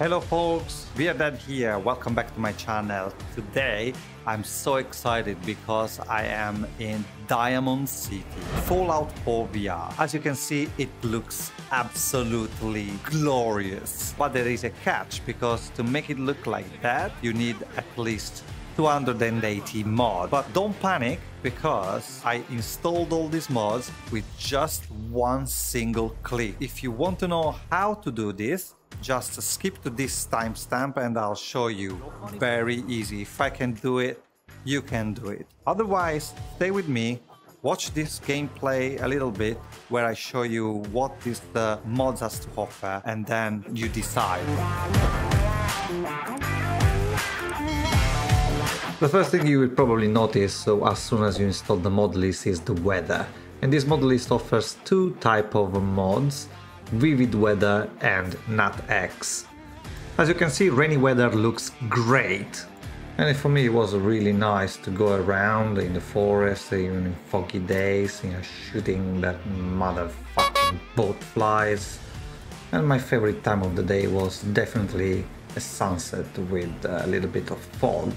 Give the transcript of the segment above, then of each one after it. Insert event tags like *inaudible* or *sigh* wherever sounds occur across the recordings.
Hello folks, VR Dad here, welcome back to my channel. Today I'm so excited because I am in Diamond City, Fallout 4 VR. As you can see, it looks absolutely glorious. But there is a catch because to make it look like that, you need at least 280 mods. But don't panic because I installed all these mods with just one single click. If you want to know how to do this, just skip to this timestamp and I'll show you. Very easy. If I can do it, you can do it. Otherwise, stay with me, watch this gameplay a little bit where I show you what this uh, mods has to offer and then you decide. The first thing you will probably notice so as soon as you install the mod list is the weather. And this mod list offers two type of mods vivid weather and NAC X. As you can see, rainy weather looks great. And for me it was really nice to go around in the forest, even in foggy days, you know, shooting that motherfucking bloatflies. And my favorite time of the day was definitely a sunset with a little bit of fog.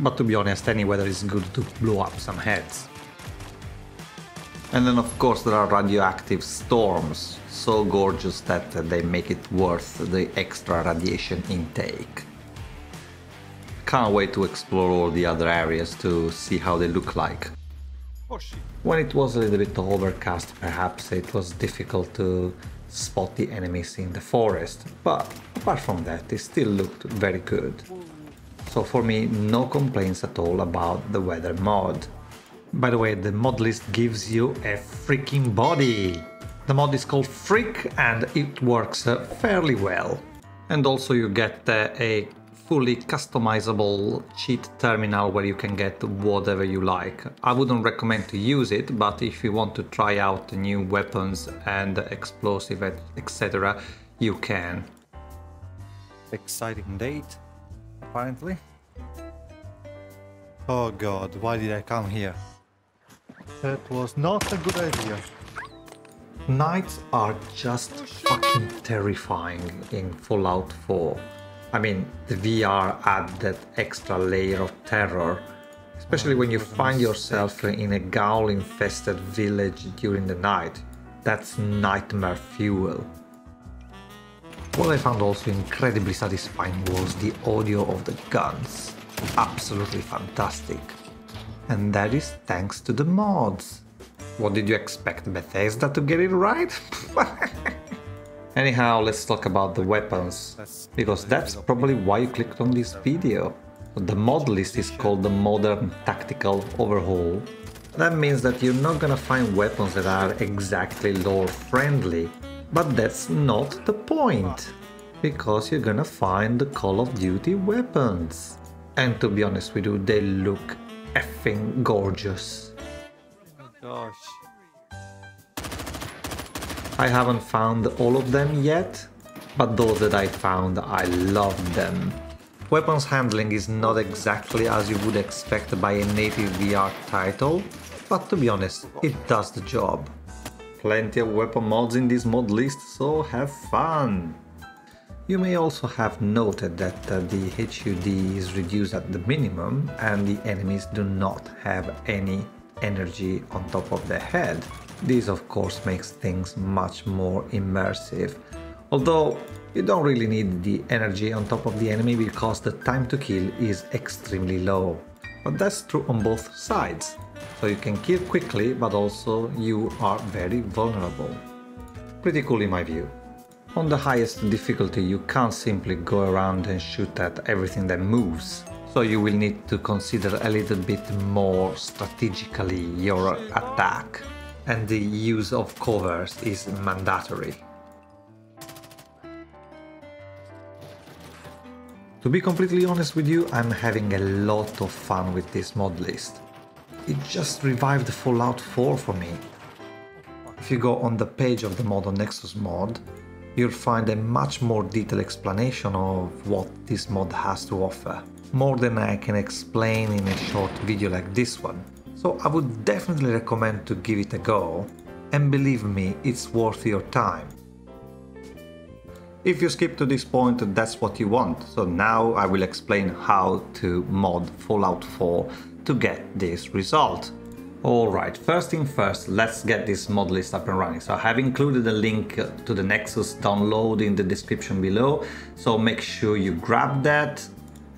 But to be honest, any weather is good to blow up some heads. And then of course there are radioactive storms, so gorgeous that they make it worth the extra radiation intake. Can't wait to explore all the other areas to see how they look like. When it was a little bit overcast perhaps it was difficult to spot the enemies in the forest, but apart from that it still looked very good. So for me no complaints at all about the weather mod. By the way, the mod list gives you a freaking body. The mod is called Freak and it works uh, fairly well. And also you get uh, a fully customizable cheat terminal where you can get whatever you like. I wouldn't recommend to use it, but if you want to try out new weapons and explosive etc, you can. Exciting date, apparently. Oh god, why did I come here? That was not a good idea. Nights are just fucking terrifying in Fallout 4. I mean, the VR add that extra layer of terror, especially when you find yourself in a ghoul-infested village during the night. That's nightmare fuel. What I found also incredibly satisfying was the audio of the guns. Absolutely fantastic. And that is thanks to the mods. What did you expect, Bethesda to get it right? *laughs* Anyhow, let's talk about the weapons, because that's probably why you clicked on this video. The mod list is called the Modern Tactical Overhaul. That means that you're not gonna find weapons that are exactly lore friendly, but that's not the point, because you're gonna find the Call of Duty weapons. And to be honest with you, they look effing gorgeous. Oh gosh. I haven't found all of them yet, but those that I found, I love them. Weapons handling is not exactly as you would expect by a native VR title, but to be honest, it does the job. Plenty of weapon mods in this mod list, so have fun! You may also have noted that uh, the HUD is reduced at the minimum and the enemies do not have any energy on top of their head. This of course makes things much more immersive. Although you don't really need the energy on top of the enemy because the time to kill is extremely low. But that's true on both sides. So you can kill quickly but also you are very vulnerable. Pretty cool in my view. On the highest difficulty you can't simply go around and shoot at everything that moves, so you will need to consider a little bit more strategically your attack, and the use of covers is mandatory. To be completely honest with you, I'm having a lot of fun with this mod list. It just revived Fallout 4 for me. If you go on the page of the mod on Nexus Mod, you'll find a much more detailed explanation of what this mod has to offer. More than I can explain in a short video like this one. So I would definitely recommend to give it a go and believe me, it's worth your time. If you skip to this point, that's what you want. So now I will explain how to mod Fallout 4 to get this result. Alright, first thing first, let's get this mod list up and running. So I have included a link to the Nexus download in the description below, so make sure you grab that.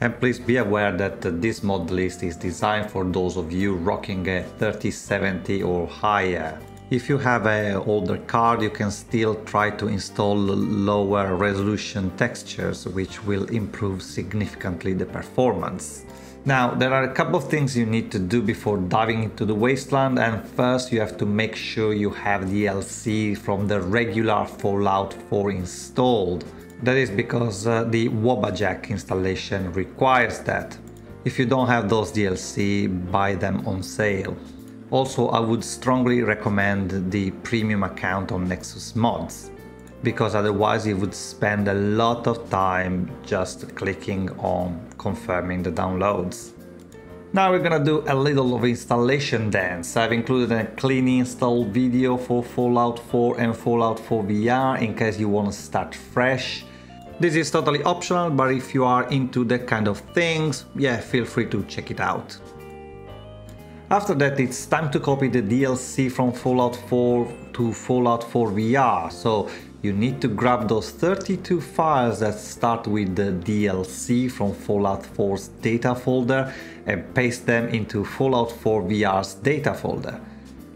And please be aware that this mod list is designed for those of you rocking a 3070 or higher. If you have an older card, you can still try to install lower resolution textures, which will improve significantly the performance. Now, there are a couple of things you need to do before diving into the wasteland, and first you have to make sure you have DLC from the regular Fallout 4 installed. That is because uh, the Wabbajack installation requires that. If you don't have those DLC, buy them on sale. Also, I would strongly recommend the premium account on Nexus Mods, because otherwise you would spend a lot of time just clicking on confirming the downloads. Now we're gonna do a little of installation dance. I've included a clean install video for Fallout 4 and Fallout 4 VR in case you wanna start fresh. This is totally optional, but if you are into that kind of things, yeah, feel free to check it out. After that it's time to copy the DLC from Fallout 4 to Fallout 4 VR, so you need to grab those 32 files that start with the DLC from Fallout 4's data folder and paste them into Fallout 4 VR's data folder.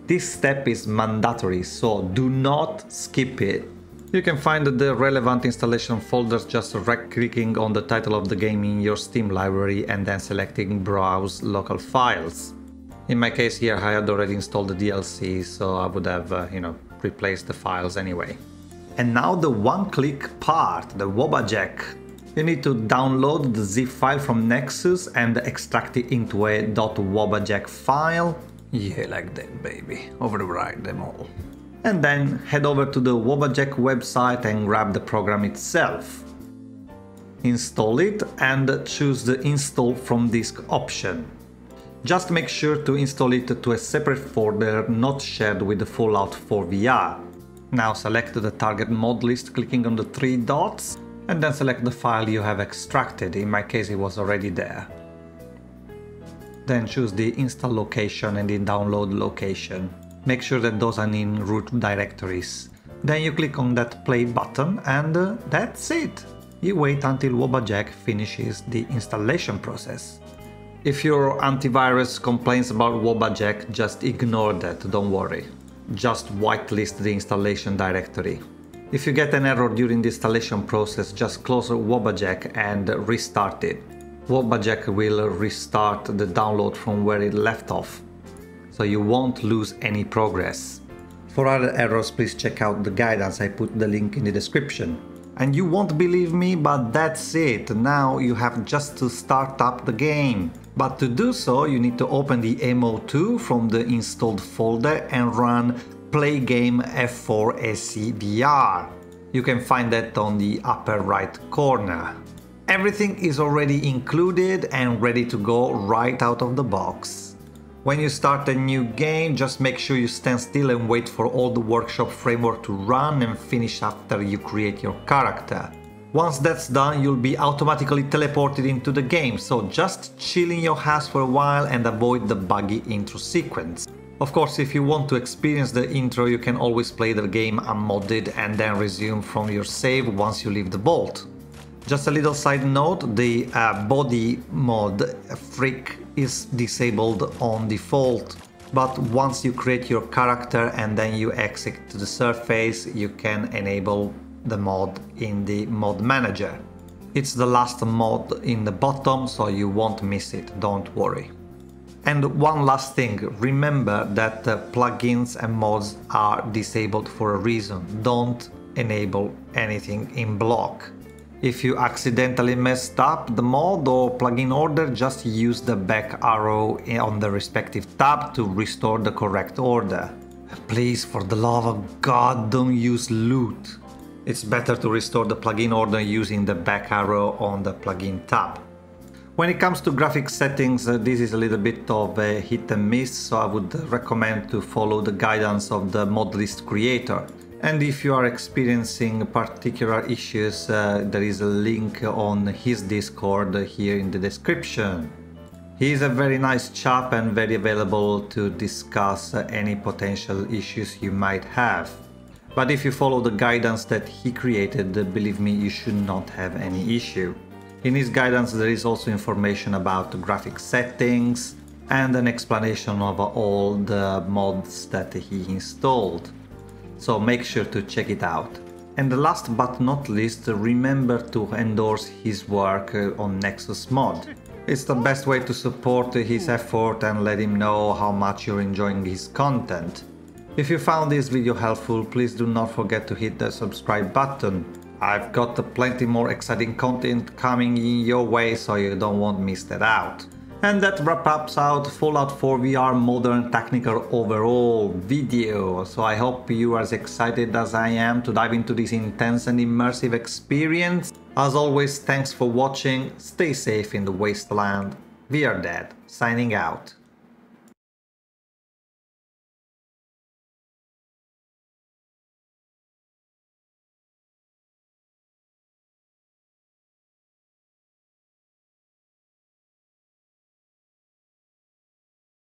This step is mandatory, so do not skip it. You can find the relevant installation folders just right-clicking on the title of the game in your Steam library and then selecting Browse Local Files. In my case here I had already installed the DLC, so I would have, uh, you know, replaced the files anyway. And now the one-click part, the Wabbajack. You need to download the zip file from Nexus and extract it into a .wabbajack file. Yeah, like that baby, override them all. And then head over to the Wabbajack website and grab the program itself. Install it and choose the install from disk option. Just make sure to install it to a separate folder not shared with the Fallout 4 VR. Now select the target mod list clicking on the three dots and then select the file you have extracted, in my case it was already there. Then choose the install location and the download location. Make sure that those are in root directories. Then you click on that play button and uh, that's it. You wait until Wabbajack finishes the installation process. If your antivirus complains about Wabbajack, just ignore that, don't worry. Just whitelist the installation directory. If you get an error during the installation process, just close Wabbajack and restart it. Wabbajack will restart the download from where it left off, so you won't lose any progress. For other errors, please check out the guidance, I put the link in the description. And you won't believe me, but that's it. Now you have just to start up the game. But to do so, you need to open the MO2 from the installed folder and run Play Game F4SEVR. You can find that on the upper right corner. Everything is already included and ready to go right out of the box. When you start a new game, just make sure you stand still and wait for all the workshop framework to run and finish after you create your character. Once that's done, you'll be automatically teleported into the game, so just chill in your house for a while and avoid the buggy intro sequence. Of course, if you want to experience the intro, you can always play the game unmodded and then resume from your save once you leave the vault. Just a little side note, the uh, body mod Freak is disabled on default, but once you create your character and then you exit to the surface, you can enable the mod in the mod manager. It's the last mod in the bottom, so you won't miss it, don't worry. And one last thing, remember that uh, plugins and mods are disabled for a reason. Don't enable anything in block. If you accidentally messed up the mod or plugin order, just use the back arrow on the respective tab to restore the correct order. Please, for the love of God, don't use LOOT. It's better to restore the plugin order using the back arrow on the plugin tab. When it comes to graphic settings, uh, this is a little bit of a hit and miss, so I would recommend to follow the guidance of the mod list creator. And if you are experiencing particular issues, uh, there is a link on his Discord here in the description. He is a very nice chap and very available to discuss uh, any potential issues you might have. But if you follow the guidance that he created, believe me, you should not have any issue. In his guidance there is also information about graphic settings and an explanation of all the mods that he installed so make sure to check it out. And last but not least, remember to endorse his work uh, on Nexus Mod. It's the best way to support his effort and let him know how much you're enjoying his content. If you found this video helpful, please do not forget to hit the subscribe button. I've got plenty more exciting content coming in your way so you don't want to miss that out. And that wraps out Fallout 4 VR Modern Tactical Overhaul video. So I hope you are as excited as I am to dive into this intense and immersive experience. As always, thanks for watching, stay safe in the wasteland. VR Dad, signing out.